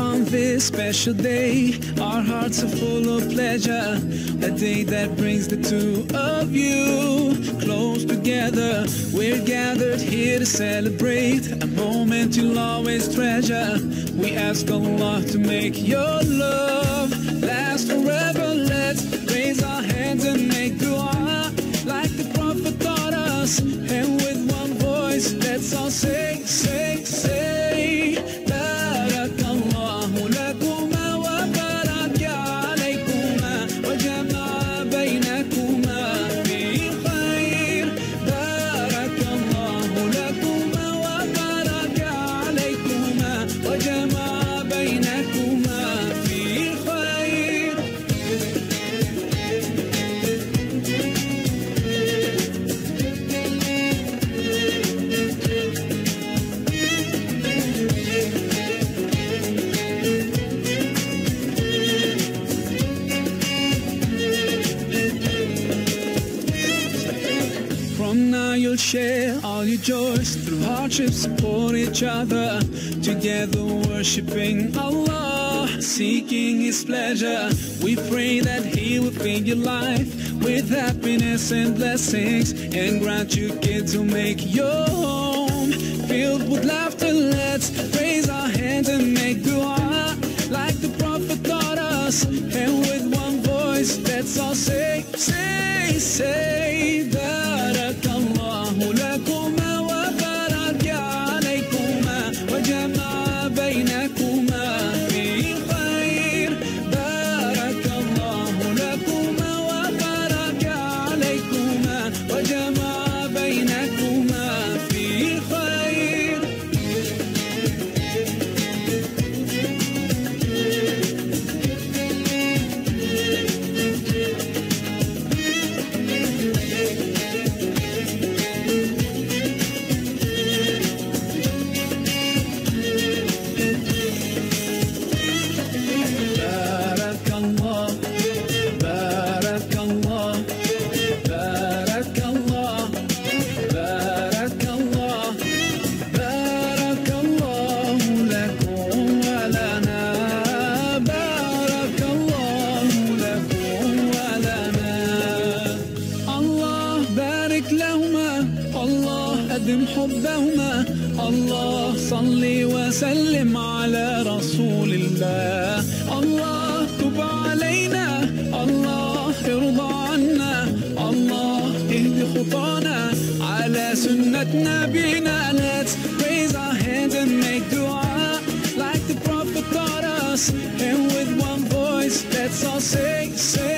On this special day. Our hearts are full of pleasure. A day that brings the two of you close together. We're gathered here to celebrate a moment you'll always treasure. We ask Allah to make your love last forever. Let's raise our hands and make dua like the Prophet taught us. And with one voice, let's all say, all your joys through hardships, support each other, together worshiping Allah, seeking His pleasure. We pray that He will fill your life with happiness and blessings, and grant you kids who make your home filled with laughter. Let's raise our hands and make dua like the Prophet taught us, and with one voice, let's all say, say, say, حبهما الله صل وسلم على رسول الله الله تب علينا الله ارضى عنا الله اهد خطانا على سنة نبينا Let's raise our hands and make dua like the Prophet taught us and with one voice let's all say say